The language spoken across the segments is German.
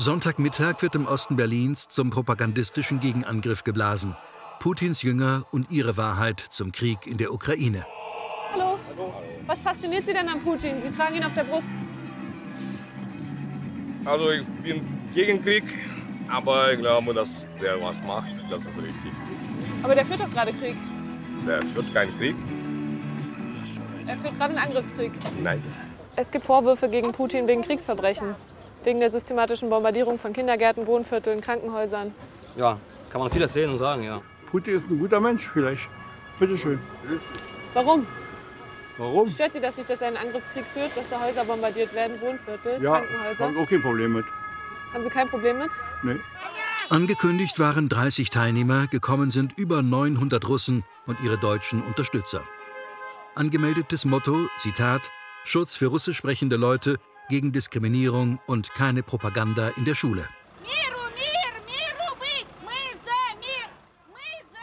Sonntagmittag wird im Osten Berlins zum propagandistischen Gegenangriff geblasen. Putins Jünger und ihre Wahrheit zum Krieg in der Ukraine. Hallo. Was fasziniert Sie denn an Putin? Sie tragen ihn auf der Brust. Also ich bin gegen Krieg, aber ich glaube, dass der was macht, das ist richtig. Aber der führt doch gerade Krieg. Der führt keinen Krieg. Er führt gerade einen Angriffskrieg. Nein. Es gibt Vorwürfe gegen Putin wegen Kriegsverbrechen. Wegen der systematischen Bombardierung von Kindergärten, Wohnvierteln, Krankenhäusern. Ja, kann man vieles sehen und sagen, ja. Putin ist ein guter Mensch vielleicht. Bitte schön. Warum? Warum? Stört Sie das nicht, dass er einen Angriffskrieg führt, dass da Häuser bombardiert werden, Wohnviertel, Ja, Krankenhäuser? habe ich auch kein Problem mit. Haben Sie kein Problem mit? Nee. Angekündigt waren 30 Teilnehmer, gekommen sind über 900 Russen und ihre deutschen Unterstützer. Angemeldetes Motto, Zitat, Schutz für russisch sprechende Leute gegen Diskriminierung und keine Propaganda in der Schule.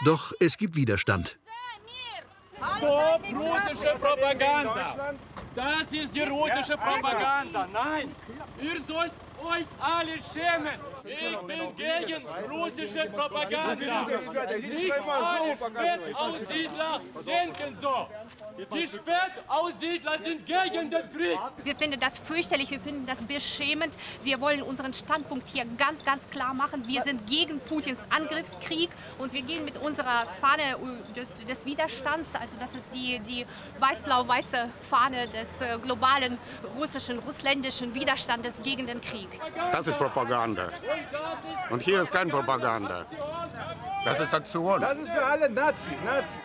Doch es gibt Widerstand. Stopp russische Propaganda! Das ist die russische Propaganda. Nein, ihr sollt euch alle schämen. Ich bin gegen russische Propaganda. Nicht alle Spätaussiedler denken so. Die Spätaussiedler sind gegen den Krieg. Wir finden das fürchterlich, wir finden das beschämend. Wir wollen unseren Standpunkt hier ganz, ganz klar machen. Wir sind gegen Putins Angriffskrieg und wir gehen mit unserer Fahne des, des Widerstands, also das ist die, die weiß-blau-weiße Fahne des äh, globalen russischen, russländischen Widerstandes gegen den Krieg. Das ist Propaganda. Und hier ist kein Propaganda. Das ist Aktion. Das ist für alle Nazi. Nazi.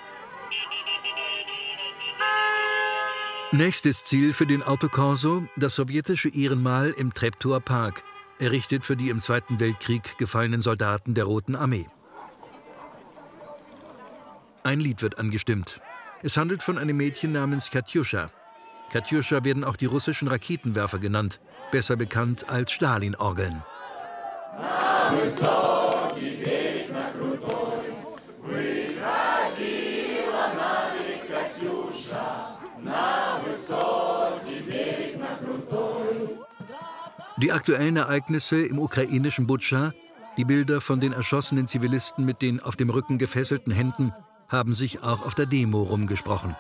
Nächstes Ziel für den Autokorso, das sowjetische Ehrenmal im Treptower Park, errichtet für die im Zweiten Weltkrieg gefallenen Soldaten der Roten Armee. Ein Lied wird angestimmt. Es handelt von einem Mädchen namens Katjuscha. Katjuscha werden auch die russischen Raketenwerfer genannt, besser bekannt als Stalin-Orgeln. Die aktuellen Ereignisse im ukrainischen Butscha, die Bilder von den erschossenen Zivilisten mit den auf dem Rücken gefesselten Händen, haben sich auch auf der Demo rumgesprochen.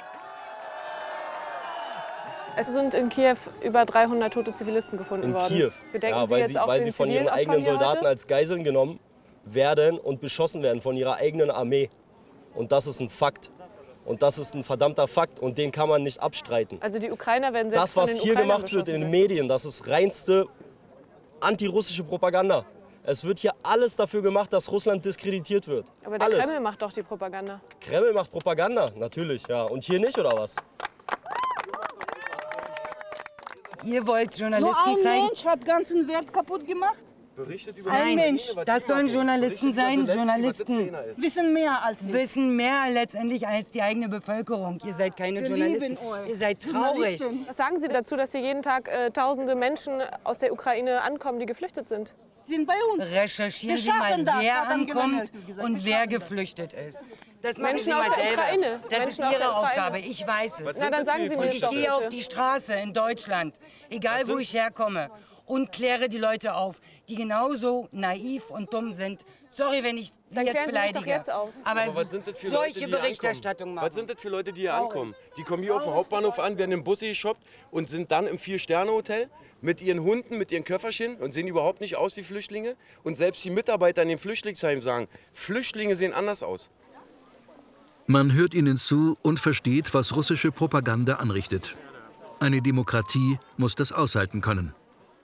Es sind in Kiew über 300 tote Zivilisten gefunden In worden. Kiew. Bedenken ja, Sie weil sie, weil sie von ihren eigenen Soldaten heute? als Geiseln genommen werden und beschossen werden von ihrer eigenen Armee. Und das ist ein Fakt. Und das ist ein verdammter Fakt und den kann man nicht abstreiten. Also die Ukrainer werden selbst Das, was hier gemacht wird in den. Medien, das ist reinste antirussische Propaganda. Es wird hier alles dafür gemacht, dass Russland diskreditiert wird. Aber der alles. Kreml macht doch die Propaganda. Kreml macht Propaganda, natürlich, ja. Und hier nicht, oder was? Ihr wollt Nur Journalisten ein zeigen. Mensch hat ganzen Wert kaputt gemacht. Berichtet über Ein Mensch. Ukraine, Das sollen. Journalisten sein. Der Journalisten. Wissen mehr als wir. wissen mehr letztendlich als die eigene Bevölkerung. Ihr seid keine Wir Journalisten. Ihr seid traurig. Was sagen Sie dazu, dass hier jeden Tag äh, tausende Menschen aus der Ukraine ankommen, die geflüchtet sind? Sind bei uns. Recherchieren Wir Sie mal, das, wer Angela ankommt und wer geflüchtet ist. Das machen Menschen Sie mal selber. Ukraine. Das Menschen ist Ihre Ukraine. Aufgabe. Ich weiß es. Na, dann sagen Sie mir ich gehe auf die Straße in Deutschland, egal wo ich herkomme, und kläre die Leute auf, die genauso naiv und dumm sind. Sorry, wenn ich Sie Dann jetzt klären Sie beleidige. jetzt. Aber Aber was sind das für solche Leute, die hier Berichterstattung ankommen? machen. Was sind das für Leute, die hier ankommen? Die kommen hier auf dem Hauptbahnhof an, werden im Bus geshoppt und sind dann im Vier-Sterne-Hotel mit ihren Hunden, mit ihren Köfferchen und sehen überhaupt nicht aus wie Flüchtlinge. Und selbst die Mitarbeiter in dem Flüchtlingsheim sagen, Flüchtlinge sehen anders aus. Man hört ihnen zu und versteht, was russische Propaganda anrichtet. Eine Demokratie muss das aushalten können.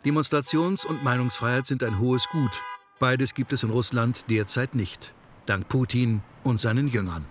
Demonstrations- und Meinungsfreiheit sind ein hohes Gut. Beides gibt es in Russland derzeit nicht. Dank Putin und seinen Jüngern.